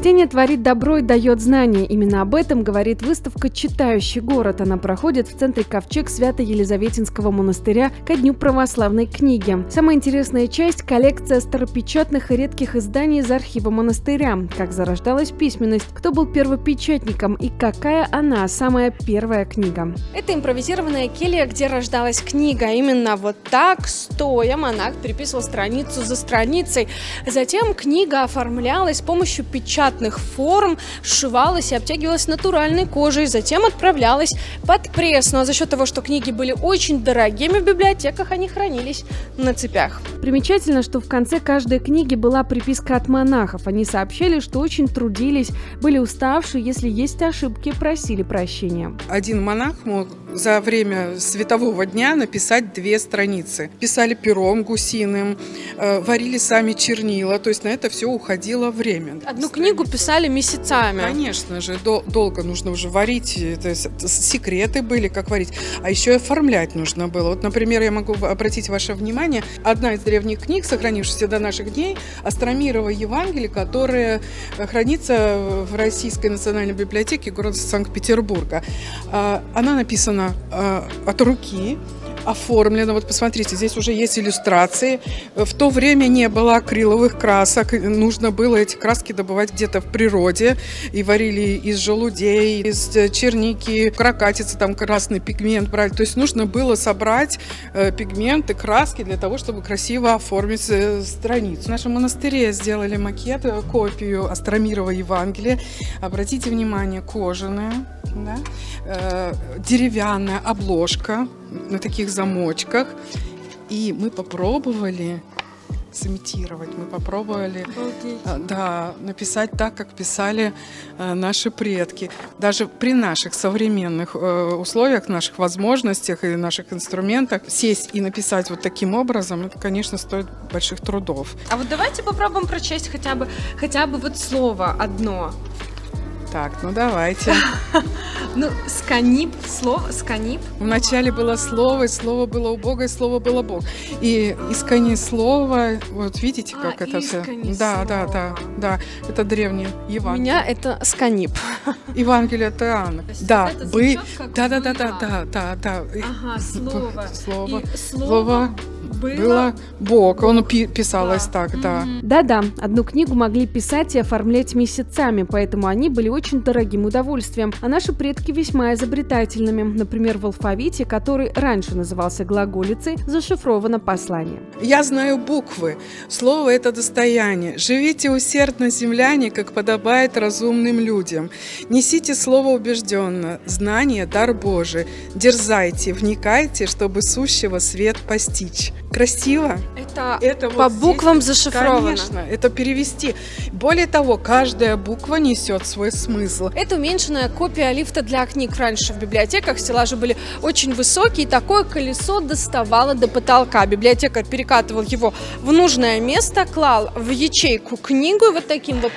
Чтение творит добро и дает знания. Именно об этом говорит выставка «Читающий город». Она проходит в центре Ковчег Свято-Елизаветинского монастыря ко Дню православной книги. Самая интересная часть – коллекция старопечатных и редких изданий из архива монастыря. Как зарождалась письменность, кто был первопечатником и какая она, самая первая книга. Это импровизированная келья, где рождалась книга. Именно вот так, стоя, монах переписывал страницу за страницей. Затем книга оформлялась с помощью печати печатных форм, сшивалась и обтягивалась натуральной кожей, затем отправлялась под пресс. Ну а за счет того, что книги были очень дорогими в библиотеках, они хранились на цепях. Примечательно, что в конце каждой книги была приписка от монахов. Они сообщали, что очень трудились, были уставшие, если есть ошибки, просили прощения. Один монах мог за время светового дня написать две страницы. Писали пером гусиным, э, варили сами чернила, то есть на это все уходило время. Одну книгу писали месяцами. Конечно же, до, долго нужно уже варить, это секреты были, как варить, а еще и оформлять нужно было. Вот, например, я могу обратить ваше внимание, одна из древних книг, сохранившихся до наших дней, Астромирова Евангелие, которое хранится в Российской национальной библиотеке города Санкт-Петербурга. А, она написана а, от руки, оформлено. Вот посмотрите, здесь уже есть иллюстрации. В то время не было акриловых красок. Нужно было эти краски добывать где-то в природе. И варили из желудей, из черники, крокатицы, там красный пигмент брали. То есть нужно было собрать э, пигменты, краски для того, чтобы красиво оформить э, страницу. В нашем монастыре сделали макет, э, копию Астромирова Евангелия. Обратите внимание, кожаная, да? э, деревянная обложка на таких замочках. И мы попробовали сымитировать. Мы попробовали э, да, написать так, как писали э, наши предки. Даже при наших современных э, условиях, наших возможностях и наших инструментах сесть и написать вот таким образом, это, конечно, стоит больших трудов. А вот давайте попробуем прочесть хотя бы, хотя бы вот слово одно. Так, ну давайте. Ну, сканип, слово, сканип. Вначале было слово, и слово было у Бога, и слово было Бог. И искони слово, вот видите, как а, это все. Да, да, да, да. Это древнее Евангелие. У меня это сканип. Евангелие от Иоанна. Да, бы. Да, да, да, да, да, да, да. Ага, слово. Слово. Слово было, было Бог. Он писалось да. так, да. Да-да, одну книгу могли писать и оформлять месяцами, поэтому они были очень дорогим удовольствием, а наши предки весьма изобретательными. Например, в алфавите, который раньше назывался глаголицей, зашифровано послание. Я знаю буквы. Слово – это достояние. Живите усердно, земляне, как подобает разумным людям. Несите слово убежденно. Знание – дар Божий. Дерзайте, вникайте, чтобы сущего свет постичь красиво. Это, это по вот буквам здесь, зашифровано. Конечно, это перевести. Более того, каждая буква несет свой смысл. Это уменьшенная копия лифта для книг. Раньше в библиотеках стеллажи были очень высокие, и такое колесо доставало до потолка. Библиотекарь перекатывал его в нужное место, клал в ячейку книгу и вот таким вот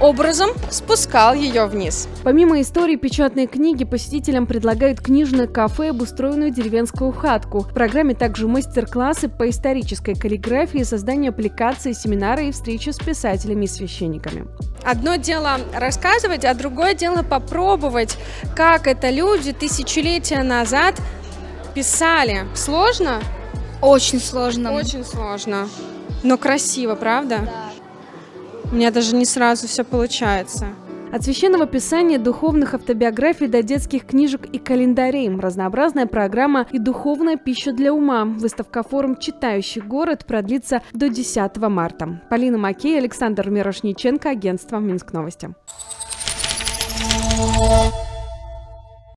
образом спускал ее вниз. Помимо истории печатной книги, посетителям предлагают книжное кафе, обустроенную деревенскую хатку. В программе также мастер-классы по исторической каллиграфии, создание аппликаций, семинары и встречи с писателями и священниками. Одно дело рассказывать, а другое дело попробовать, как это люди тысячелетия назад писали. Сложно? Очень сложно. Очень сложно. Но красиво, правда? Да. У меня даже не сразу все получается. От священного писания, духовных автобиографий до детских книжек и календарей. Разнообразная программа и духовная пища для ума. Выставка форум «Читающий город» продлится до 10 марта. Полина Макей, Александр Мирошниченко, агентство «Минск Новости».